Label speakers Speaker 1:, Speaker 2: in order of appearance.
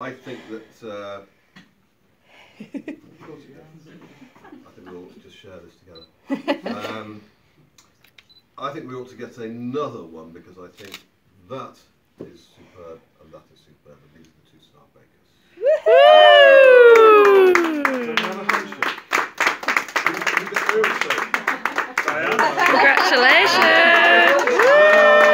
Speaker 1: I think that. Uh, I think we ought to just share this together. Um, I think we ought to get another one because I think that is superb and that is superb, and these are the two star bakers. Woohoo!
Speaker 2: Congratulations.